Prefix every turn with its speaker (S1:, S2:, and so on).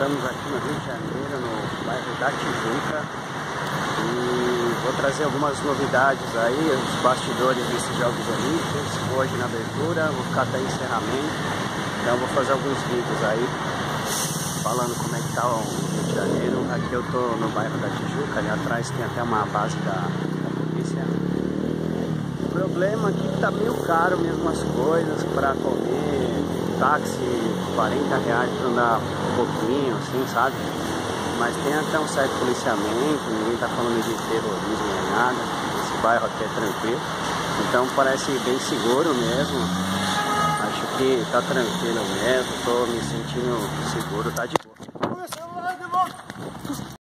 S1: Estamos aqui no Rio de Janeiro, no bairro da Tijuca. E vou trazer algumas novidades aí, os bastidores desses Jogos Olímpicos. Hoje na abertura, vou ficar até encerramento. Então vou fazer alguns vídeos aí, falando como é que tá o Rio de Janeiro. Aqui eu tô no bairro da Tijuca, ali atrás tem até uma base da, da polícia. O problema é que tá meio caro mesmo as coisas para comer, táxi 40 reais para andar um pouquinho, assim, sabe? Mas tem até um certo policiamento, ninguém tá falando de terrorismo nem nada. Esse bairro aqui é tranquilo. Então parece bem seguro mesmo. Acho que tá tranquilo mesmo, tô me sentindo seguro, tá de boa.